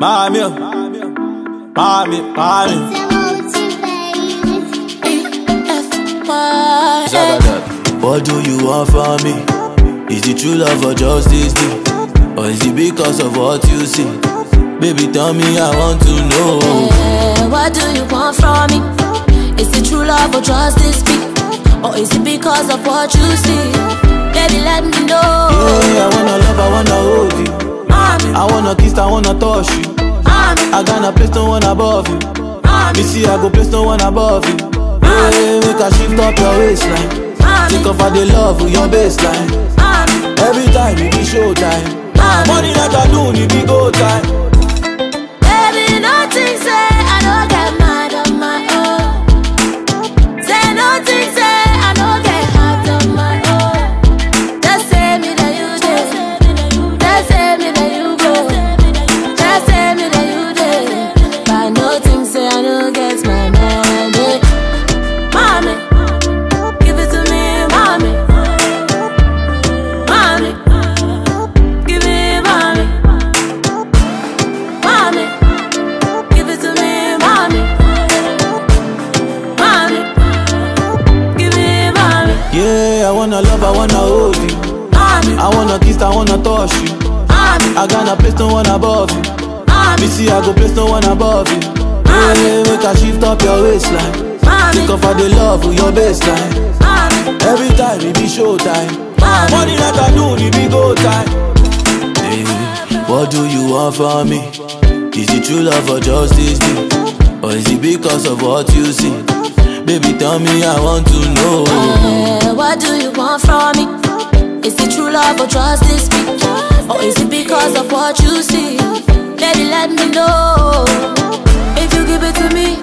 Mami, mami, mami. What do you want from me? Is it true love or just this thing? Or is it because of what you see? Baby, tell me, I want to know. Yeah, what do you want from me? Is it true love or just this beat? Or is it because of what you see? Baby, let me know. Yeah, I wanna love, I wanna hold you. I wanna kiss, I wanna touch you. I got a place, no one above you. Me see, I go place, no one above you. Yeah, make a shift up your waistline. Think of how they love with your baseline. Every time it be showtime. Money like a loon, it be go time. Wanna love, I wanna hold you. I wanna kiss, I wanna touch you. I got a place, no one above you. Mommy, see, I go place, no one above you. Yeah, make a shift up your waistline. Think of how they love with your baseline. Every time it be showtime. Money like a loon, it be go time. Hey, what do you want from me? Is it true love or just this thing? Or is it because of what you see? Baby, tell me, I want to know. What do you want from me? Is it true love or just this beat? Or is it because of what you see? Baby, let me know. If you give it to me,